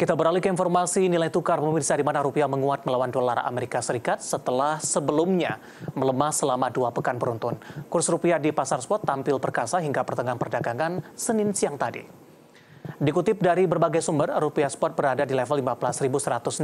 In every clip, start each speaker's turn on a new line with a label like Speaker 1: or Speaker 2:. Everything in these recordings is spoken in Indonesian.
Speaker 1: Kita beralih ke informasi nilai tukar pemirsa di mana rupiah menguat melawan dolar Amerika Serikat setelah sebelumnya melemah selama dua pekan beruntun. Kurs rupiah di pasar spot tampil perkasa hingga pertengahan perdagangan Senin siang tadi. Dikutip dari berbagai sumber, rupiah spot berada di level 15.167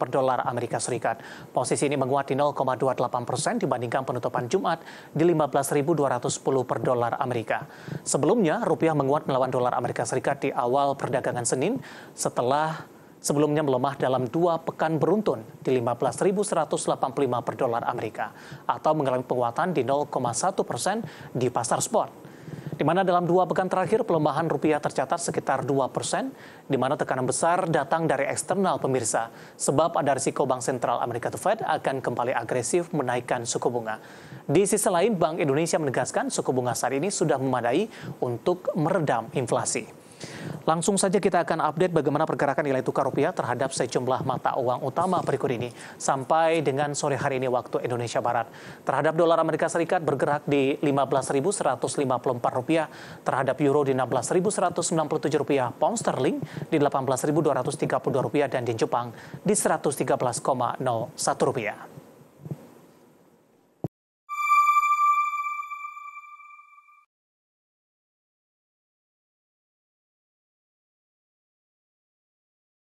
Speaker 1: per dolar Amerika Serikat. Posisi ini menguat di 0,28 persen dibandingkan penutupan Jumat di 15.210 per dolar Amerika. Sebelumnya, rupiah menguat melawan dolar Amerika Serikat di awal perdagangan Senin setelah sebelumnya melemah dalam dua pekan beruntun di 15.185 per dolar Amerika atau mengalami penguatan di 0,1 persen di pasar spot di mana dalam dua pekan terakhir pelemahan rupiah tercatat sekitar 2 persen, di mana tekanan besar datang dari eksternal pemirsa, sebab ada risiko Bank Sentral Amerika The Fed akan kembali agresif menaikkan suku bunga. Di sisi lain, Bank Indonesia menegaskan suku bunga saat ini sudah memadai untuk meredam inflasi. Langsung saja kita akan update bagaimana pergerakan nilai tukar rupiah terhadap sejumlah mata uang utama berikut ini. Sampai dengan sore hari ini waktu Indonesia Barat. Terhadap dolar Amerika Serikat bergerak di 15.154 rupiah, terhadap euro di 16.197 rupiah, pound sterling di 18.232 rupiah dan di Jepang di 113,01 rupiah.